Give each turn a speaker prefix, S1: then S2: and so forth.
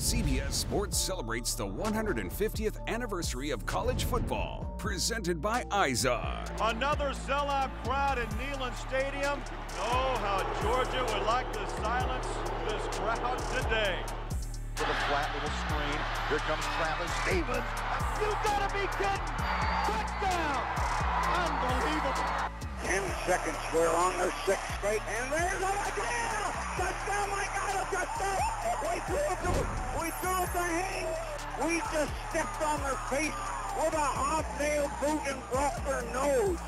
S1: CBS Sports celebrates the 150th anniversary of college football, presented by Izod.
S2: Another sellout crowd in Neyland Stadium. Oh, how Georgia would like to silence this crowd today.
S3: With a flat little screen, here comes Travis Stephens.
S2: You gotta be kidding! Touchdown! Unbelievable!
S4: Ten seconds, we're on their sixth straight, and there's a touchdown! Touchdown, my God, a touchdown! We threw We just stepped on their face with a hobnail boot and broke their nose.